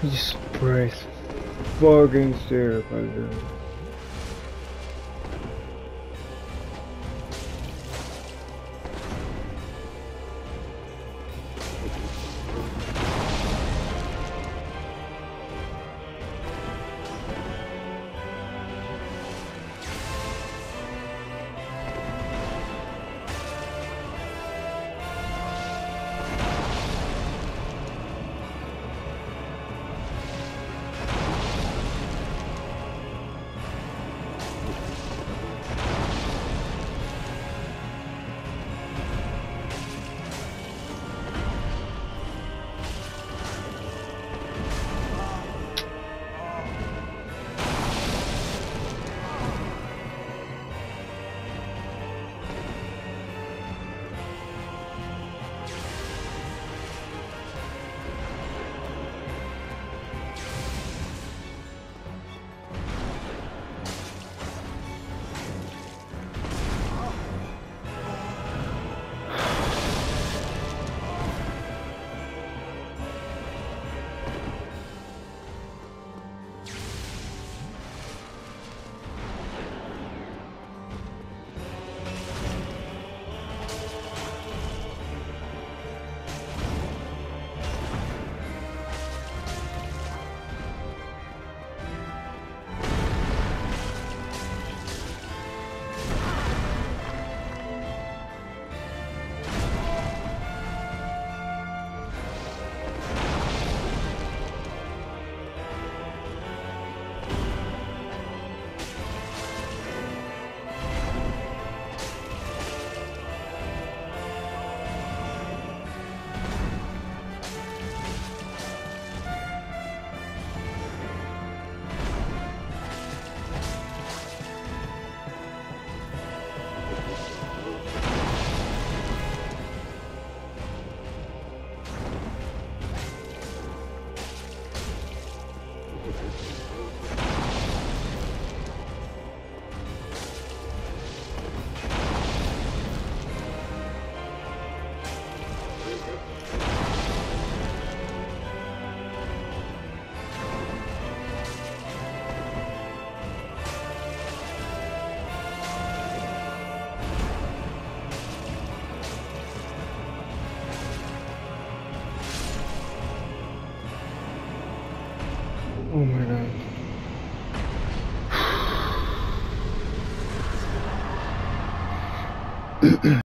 Jesus Christ. Fucking serious, man. Oh my god.